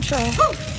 control.